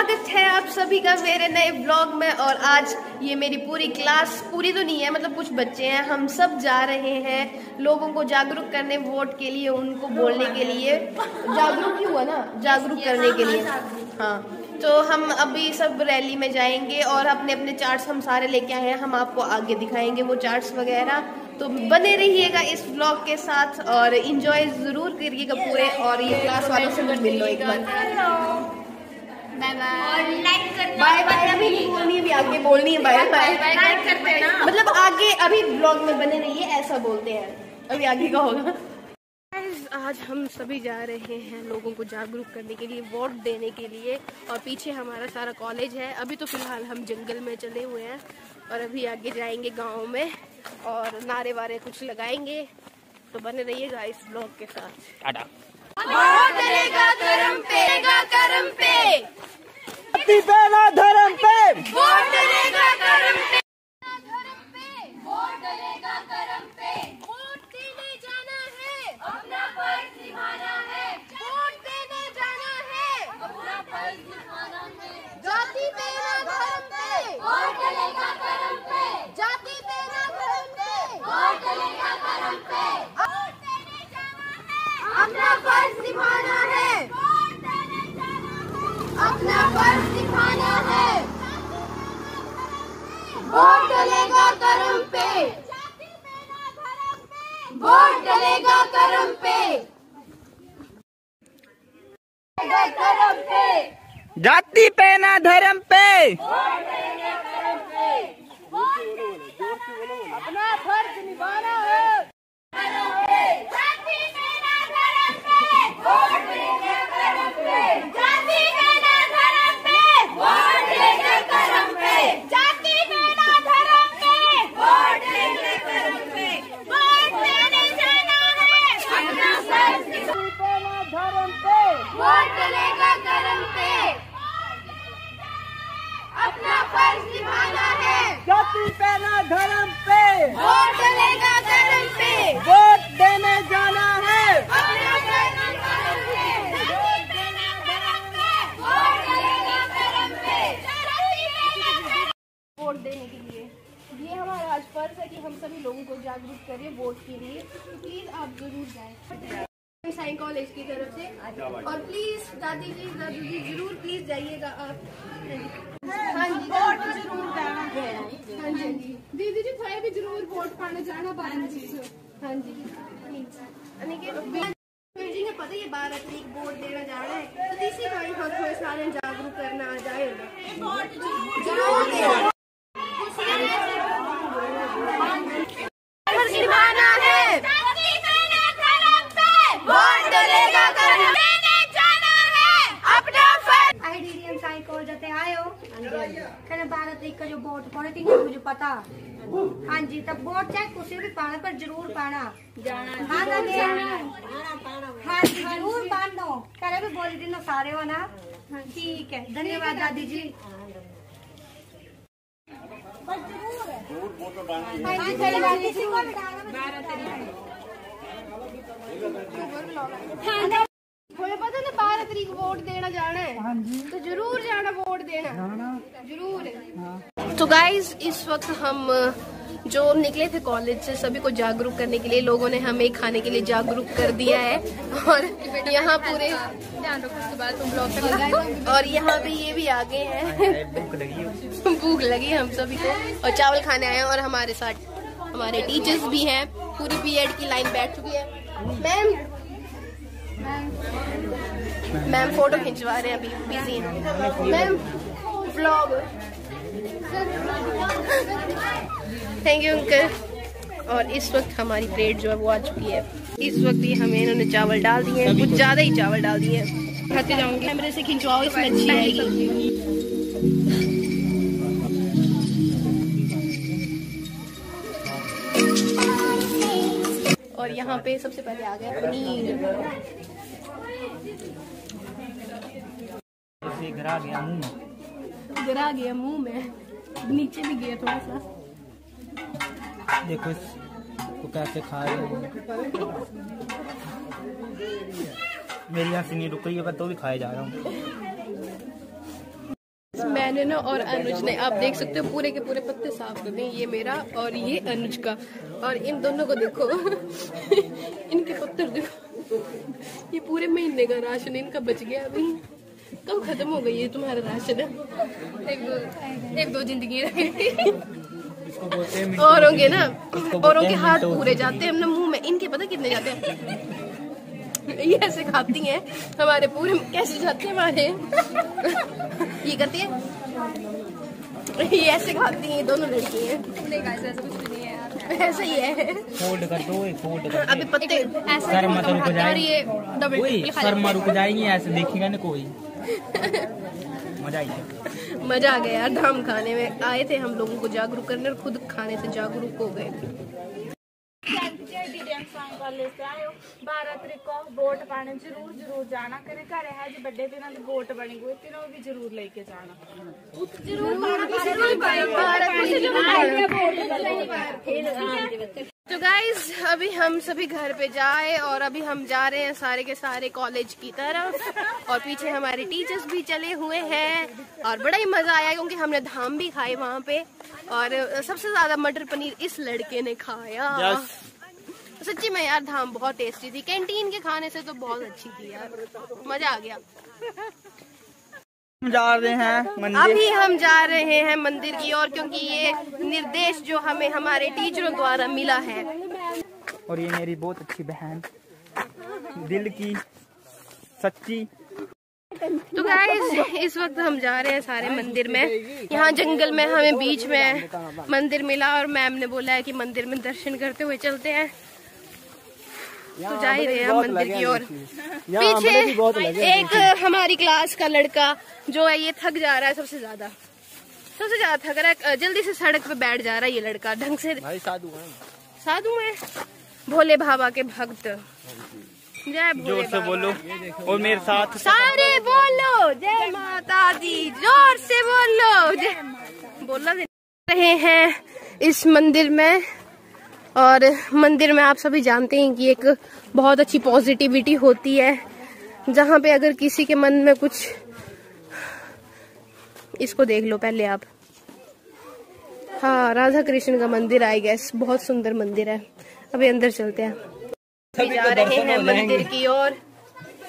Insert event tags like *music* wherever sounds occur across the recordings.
स्वागत है आप सभी का मेरे नए ब्लॉग में और आज ये मेरी पूरी क्लास पूरी तो नहीं है मतलब कुछ बच्चे हैं, हम सब जा रहे हैं लोगों को जागरूक करने वोट के लिए, उनको बोलने के लिए। जागरूक ही हुआ ना? जागरूक करने के लिए। हाँ। तो हम अभी सब रैली में जाएँगे और अपने अपने चार्ट्स हम सारे लेके आए हैं, हम आपको आगे दिखाएँगे वो चार्ट्स वगैरह। तो बने रहिएगा इस ब्लॉग के साथ और इंजॉय ज़रूर करिएगा पूरे और ये क्लास वालों से भी मिल लो एक बार। बाय बाय लाइक करना बाय बाय अभी बोलनी है अभी आगे बोलनी है बाय बाय लाइक करते हैं ना। मतलब आगे अभी ब्लॉग में बने रहिए ऐसा बोलते हैं। अभी आगे का होगा। आज हम सभी जा रहे हैं लोगों को जागरूक करने के लिए वोट देने के लिए। और पीछे हमारा सारा कॉलेज है। अभी तो फ़िलहाल हम जंगल में चले हुए हैं और अभी आगे जाएँगे गाँव में और नारे वारे कुछ लगाएँगे। तो बने रहिएगा इस ब्लॉग के साथ। वोट डलेगा पे करम धर्म पे। वोट देगा कर्म पे वोट डलेगा करम पे वोट देने जाना है अपना फ़र्ज़ निभाना है वोट देने जाना है अपना फ़र्ज़ निभाना है जाति पे ना धर्म पे वोट डलेगा करम पे जाति पे ना धर्म पे वोट डलेगा करम पे वोट देने जाना है अपना फ़र्ज़ निभाना है वोट देने जाना है अपना फ़र्ज़ निभाना है वोट डलेगा करम पे जाति पे ना धर्म पे वोट डलेगा करम पे करम पे जाति पे ना धर्म पे अपना फ़र्ज़ निभाना है धर्म पे वोट देगा करम पे जाति पे ना धर्म पे वोट देगा करम पे जाति पे ना धर्म पे वोट देगा करम पे वोट देने जाना है अपना फ़र्ज़ निभाना धर्म पे वोट डलेगा करम पे अपना फ़र्ज़ निभाना है जाति पे ना धर्म पे। वोट डलेगा करम पे। वोट देने जाना है। धर्म वोट देने के लिए। ये हमारा आज फ़र्ज़ है कि हम सभी लोगों को जागरूक करें वोट के लिए। तो प्लीज़ आप ज़रूर जाएँ। साई कॉलेज की तरफ़ से। और प्लीज़ दादी जी दादू जी ज़रूर प्लीज़ जाइएगा आप। हाँ जी वोट ज़रूर जाना है हाँ जी हाँ जी दीदी जी थोड़ा भी ज़रूर वोट पाने जाना बारह जी हाँ जी ने पता ये बारह तारीख वोट देना जाना है तो इसी कारण हम थोड़े सारे जागरूक करना आ जाए ज़रूर देना फ़र्ज़ निभाना है जाति पे ना धर्म पे वोट डलेगा करम देने जाना है अपना फ़र्ज़ आईडीएम साई कॉल जाते आयो कहना बारह तारीख का जो वोट पड़े थी मुझे पता। हाँ जी तब वोट चाहे कुछ भी पाना पर ज़रूर पाना। जाना हाँ ना हाँ जी ज़रूर पानो। करे भी बोल दिन सारे हो ना? ठीक है धन्यवाद दादी जी। हाँ है पता ना बारह तारीख वोट देना जाना है तो ज़रूर जाना वोट देना ज़रूर तो गाइज़ इस वक्त हम जो निकले थे कॉलेज से सभी को जागरूक करने के लिए लोगों ने हमें खाने के लिए जागरूक कर दिया है और यहाँ पूरे ध्यान रखो उसके बाद तुम ब्लॉग और यहाँ पे ये भी आ गए हैं भूख लगी हम सभी को और चावल खाने आए हैं और हमारे साथ हमारे टीचर्स भी हैं पूरी बीएड की लाइन बैठ चुकी है मैम मैम फ़ोटो खिंचवा रहे हैं अभी बिज़ी हैं। Ma'am vlog thank you uncle और इस वक्त हमारी प्लेट जो है वो आ चुकी है। इस वक्त ये हमें इन्होंने चावल डाल दिए हैं कुछ ज़्यादा ही चावल डाल दिए हैं। खाते जाऊँगी। कैमरे से खिंचवाओ इसमें अच्छी आएगी। और यहाँ पे सबसे पहले आ गया पनीर। घरा गया मुँह में। गिरा गया मुँह में। नीचे भी गया थोड़ा सा। देखो इसको कैसे खा रहे हैं। मेरी हँसी नहीं रुक रही है तो भी खाए जा रहा हूँ। मैंने ना और अनुज ने आप देख सकते हो पूरे के पूरे पत्ते साफ़ कर दिए ये मेरा और ये अनुज का। और इन दोनों को देखो *laughs* इनके पत्ते देखो। ये पूरे महीने का राशन इनका बच गया अभी। कब खत्म हो गई है तुम्हारा राशन एक दो एक दो ज़िंदगी इसको बोलते हैं मिंटू औरों के ना औरों के हाथ पूरे जाते हैं ना मुँह में इनके पता कितने जाते हैं? ये ऐसे खाती हैं हमारे पूरे कैसे जाते हैं हमारे? ये करती है? ये ऐसे खाती हैं दोनों लड़की हैं। ऐसा है ऐसा ही है। फोल्ड कर दो फोल्ड कर अभी पत्ते ऐसे सर मत रुक ये डबल खा सर लेते रुक जाएँगे ऐसे देखेगा ना कोई। मज़ा आई मज़ा आ गया यार धाम खाने में आए थे हम लोगों को जागरूक करने और खुद खाने से जागरूक हो गए भारत ज़रूर ज़रूर जाना करे घर है जी बड़े दिन वोट बने हुए तीनों भी ज़रूर लेके जाना ज़रूर तो गाइज़ अभी हम सभी घर पे जाए और अभी हम जा रहे हैं सारे के सारे कॉलेज की तरफ़। और पीछे हमारे टीचर्स भी चले हुए हैं और बड़ा ही मज़ा आया क्योंकि हमने धाम भी खाए वहाँ पे। और सबसे ज़्यादा मटर पनीर इस लड़के ने खाया। Yes. सच्ची में यार धाम बहुत टेस्टी थी। कैंटीन के खाने से तो बहुत अच्छी थी यार। मज़ा आ गया। हम जा रहे हैं मंदिर। अभी हम जा रहे हैं मंदिर की ओर क्योंकि ये निर्देश जो हमें हमारे टीचरों द्वारा मिला है। और ये मेरी बहुत अच्छी बहन दिल की सच्ची। तो गाइस इस वक्त हम जा रहे हैं सारे मंदिर में। यहाँ जंगल में हमें बीच में मंदिर मिला और मैम ने बोला है कि मंदिर में दर्शन करते हुए चलते हैं। तो जा ही रहे हैं हम मंदिर की ओर। पीछे एक हमारी क्लास का लड़का जो है ये थक जा रहा है सबसे ज़्यादा। सबसे ज़्यादा थक रहा है जल्दी से सड़क पे बैठ जा रहा है ये लड़का ढंग से। साधु हैं। साधु है? भोले बाबा के भक्त। जय ज़ोर से बोलो और मेरे साथ सारे बोलो जय माता दी। ज़ोर से बोलो जय बोला रहे हैं इस मंदिर में। और मंदिर में आप सभी जानते हैं कि एक बहुत अच्छी पॉजिटिविटी होती है। जहाँ पे अगर किसी के मन में कुछ इसको देख लो पहले आप। हाँ राधा कृष्ण का मंदिर आई गैस बहुत सुंदर मंदिर है। अभी अंदर चलते हैं। जा रहे हैं मंदिर की ओर।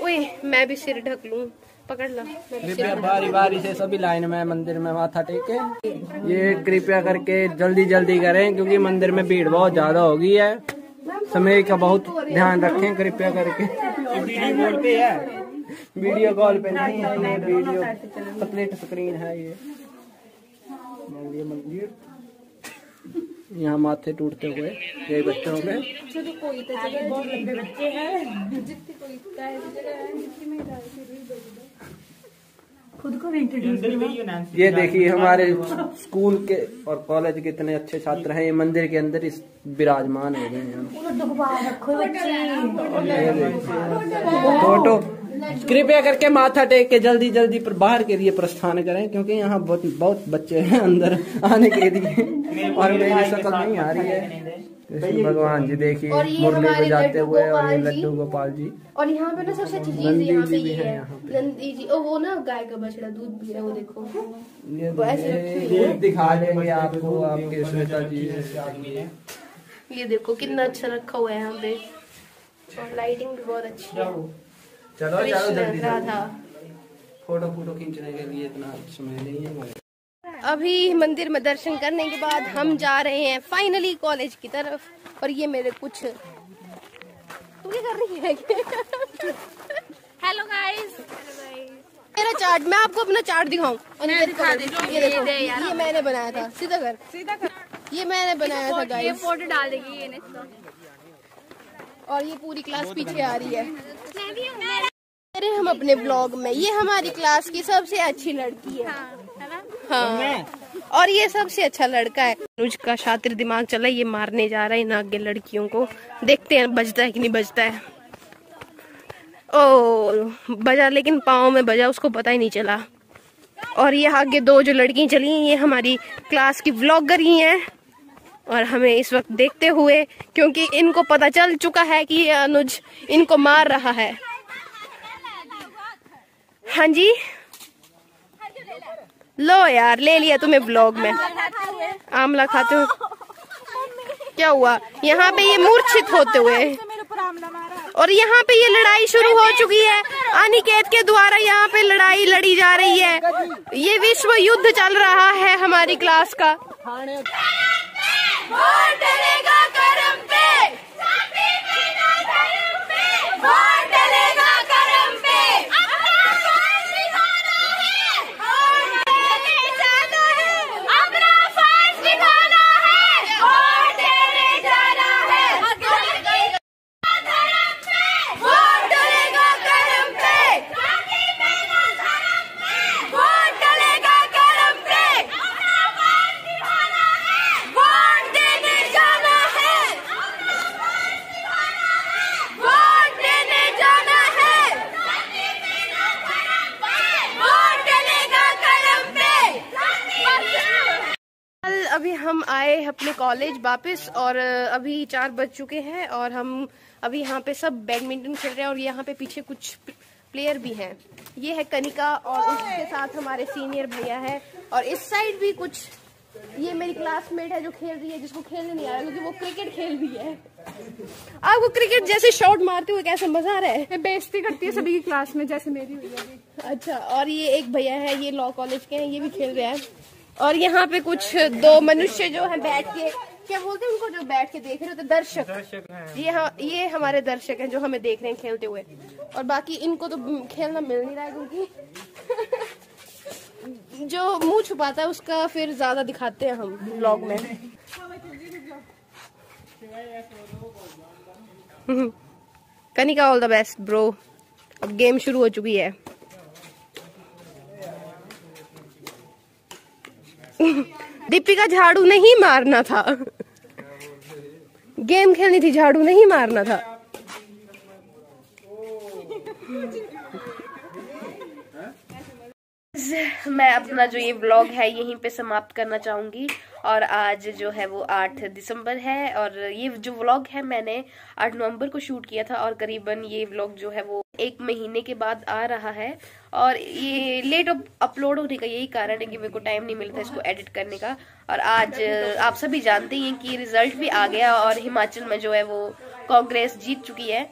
ओए मैं भी सिर ढक लूँ। पकड़ ला। कृपया बारी बारी से सभी लाइन में मंदिर में माथा टेके। ये कृपया करके जल्दी जल्दी करें क्योंकि मंदिर में भीड़ बहुत ज़्यादा हो गई है। समय का बहुत ध्यान रखें कृपया करके। वीडियो कॉल पे है वीडियो कॉल पे नहीं है ये वीडियो स्प्लिट स्क्रीन है ये। ये मंदिर। यहाँ माथे टूटते हुए ये बच्चों के ये देखिए हमारे स्कूल के और कॉलेज के इतने अच्छे छात्र हैं ये मंदिर के अंदर इस विराजमान हो गए हैं। फ़ोटो। कृपया करके माथा टेक के जल्दी जल्दी पर बाहर के लिए प्रस्थान करें क्योंकि यहाँ बहुत बहुत बच्चे हैं अंदर आने के लिए। और मेरी शक्ल नहीं आ रही है। कृष्ण भगवान जी देखिए मुरली बजाते लड्डू हुए और ये गोपाल जी। लड्डू गोपाल जी। और यहाँ पे ना सबसे अच्छी चीज़ नंदी यहाँ पे जी भी ये है है नंदी जी। ओ वो ना गाय का बछड़ा दूध पी रहा है वो देखो। ये है। दिखा देंगे आपको आपके श्वेता जी। ये देखो कितना अच्छा रखा हुआ है यहाँ पे। और लाइटिंग भी बहुत अच्छी है। चलो चलो जल्दी राधा फ़ोटो फ़ोटो खींचने के लिए इतना समय नहीं है अभी मंदिर में दर्शन करने के बाद हम जा रहे हैं फाइनली कॉलेज की तरफ़ और ये मेरे कुछ तू क्या कर रही है? हेलो गाइस मेरा चार्ट मैं आपको अपना चार्ट दिखाऊँ। ये देखो ये देखो ये मैंने बनाया था सीधा कर। सीधा कर। ये मैंने बनाया था गाइस ये फ़ोटो डाल देगी ये नहीं और ये पूरी क्लास पीछे आ रही है। अरे हम अपने ब्लॉग में ये हमारी क्लास की सबसे अच्छी लड़की है। हाँ और ये सबसे अच्छा लड़का है। अनुज का शातिर दिमाग चला ये मारने जा रहा है इन आगे लड़कियों को। देखते हैं बजता है कि नहीं बजता है। ओ बजा लेकिन पाँव में बजा उसको पता ही नहीं चला। और ये आगे दो जो लड़कियाँ चली हैं, ये हमारी क्लास की व्लॉगर ही हैं। और हमें इस वक्त देखते हुए, क्योंकि इनको पता चल चुका है कि ये अनुज इनको मार रहा है। हाँ जी? लो यार, ले लिया तुम्हें ब्लॉग में। आमला खाते हो। क्या हुआ? यहाँ पे ये मूर्छित होते हुए। और यहाँ पे ये लड़ाई शुरू हो चुकी है। अनिकेत के द्वारा यहाँ पे लड़ाई लड़ी जा रही है। ये विश्व युद्ध चल रहा है हमारी क्लास का। वोट डरेगा कर्म पे पे पे वोट डलेगा करम पे अपना फ़र्ज़ निभाना है वोट देने जाना है अपना फ़र्ज़ निभाना है वोट देने जाना है धर्म पे वोट डलेगा करम पे जाति पे ना धर्म पे वोट डलेगा करम पे अपना फ़र्ज़ निभाना है वोट देने जाना है वोट देने जाना है वोट डलेगा करम पे कल अभी हम आए अपने कॉलेज वापस और अभी चार बज चुके हैं और हम अभी यहाँ पे सब बैडमिंटन खेल रहे हैं और यहाँ पे पीछे कुछ प्लेयर भी हैं। ये है कनिका और उसके साथ हमारे सीनियर भैया है और इस साइड भी कुछ ये मेरी क्लासमेट है जो खेल रही है जिसको खेलने नहीं आ रहा क्योंकि वो क्रिकेट खेल रही है। आपको क्रिकेट जैसे शॉट मारते हुए कैसे मज़ा आ रहा है? बेइज्जती करती है सभी की क्लास में जैसे मेरी हुई है अच्छा और ये एक भैया है ये लॉ कॉलेज के हैं ये भी खेल रहे हैं। और यहाँ पे कुछ दो मनुष्य जो है बैठ के क्या बोलते हैं उनको जो बैठ के देख रहे होते हैं? दर्शक। ये हाँ। ये हमारे दर्शक हैं जो हमें देख रहे हैं खेलते हुए। और बाकी इनको तो खेलना मिल नहीं रहा है क्योंकि *laughs* जो मुँह छुपाता है उसका फिर ज़्यादा दिखाते हैं हम ब्लॉग में। *laughs* Kanika all the best bro अब गेम शुरू हो चुकी है। दीपिका झाड़ू नहीं मारना था। गेम खेलनी थी, झाड़ू नहीं मारना था। मैं अपना जो ये व्लॉग है, यहीं पे समाप्त करना चाहूँगी। और आज जो है वो 8 दिसंबर है, और ये जो व्लॉग है, मैंने 8 नवंबर को शूट किया था, और करीबन ये व्लॉग जो है वो एक महीने के बाद आ रहा है और ये लेट अपलोड होने का यही कारण है कि मेरे को टाइम नहीं मिलता इसको एडिट करने का। और आज आप सभी जानते ही कि रिज़ल्ट भी आ गया और हिमाचल में जो है वो कांग्रेस जीत चुकी है।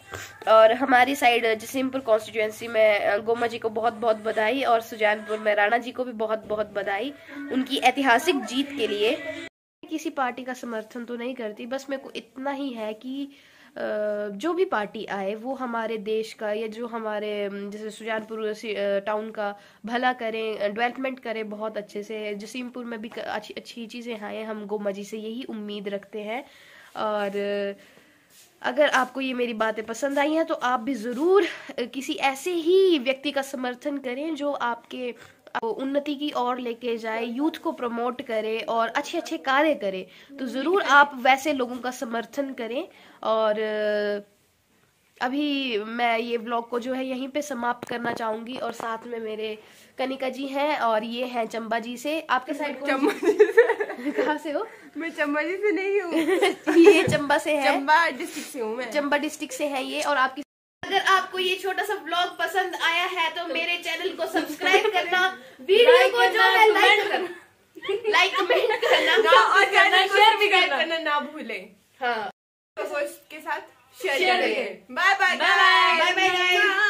और हमारी साइड जसीमपुर कॉन्स्टिट्यूएंसी में गोमा जी को बहुत बहुत बधाई और सुजानपुर में राणा जी को भी बहुत बहुत बधाई उनकी ऐतिहासिक जीत के लिए। किसी पार्टी का समर्थन तो नहीं करती, बस मेरे को इतना ही है कि जो भी पार्टी आए, वो हमारे देश का या जो हमारे जैसे सुजानपुर टाउन का भला करें डेवलपमेंट करें, बहुत अच्छे से जसीमपुर में भी अच्छी अच्छी चीज़ें आए हम गोमा जी से यही उम्मीद रखते हैं। और, अगर आपको ये मेरी बातें पसंद आई हैं तो आप भी ज़रूर किसी ऐसे ही व्यक्ति का समर्थन करें, जो आपके उन्नति की ओर लेके जाए यूथ को प्रमोट करे और अच्छे अच्छे कार्य करे तो ज़रूर आप वैसे लोगों का समर्थन करें। और अभी मैं ये ब्लॉग को जो है यहीं पे समाप्त करना चाहूँगी और साथ में मेरे कनिका जी हैं और ये हैं चंबा जी से। आपके साइड को *laughs* कहाँ से हो? मैं चंबा जी से नहीं हूँ। *laughs* ये चंबा से है। चंबा डिस्ट्रिक्ट से हूँ मैं। चंबा डिस्ट्रिक्ट से है ये और आपकी अगर आपको ये छोटा सा ब्लॉग पसंद आया है तो मेरे चैनल को सब्सक्राइब *laughs* करना वीडियो को जो है लाइक करना। लाइक कमेंट करना। *laughs* और चैनल शेयर भी करना। ना भूलें। हाँ। तो के साथ शेयर करें। Bye bye bye bye